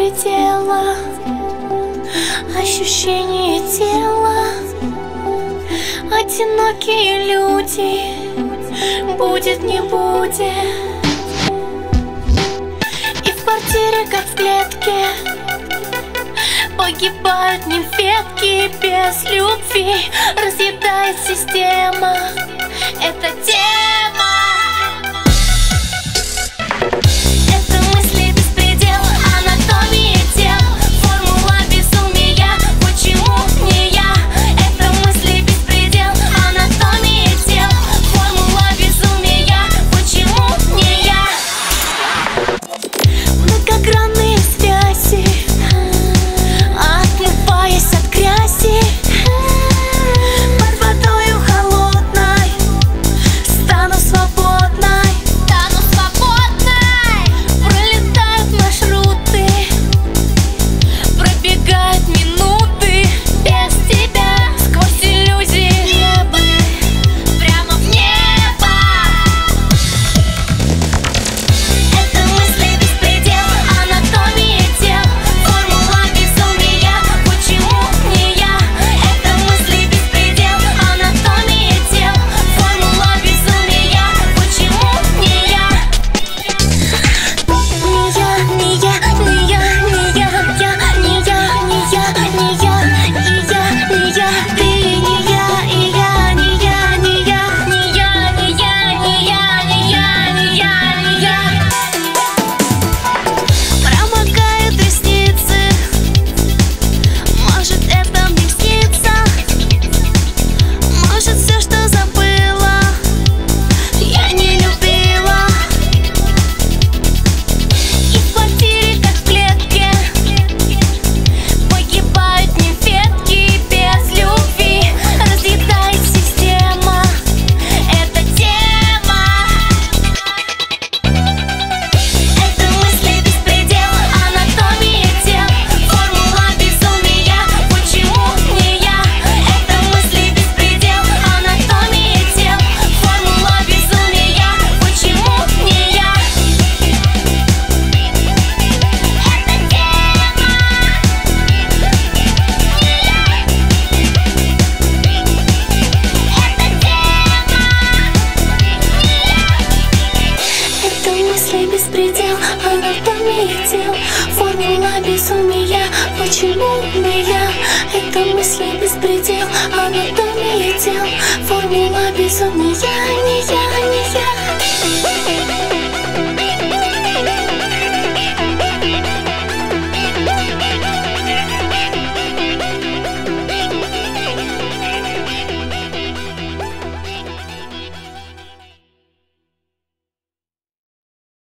предела Ощущение тела. Одинокие люди Будет, не будет. И в квартире, как в клетке Погибают не без любви. Разъедает система Это почему не я? Это мысли беспредел, анатомия тел, формула безумия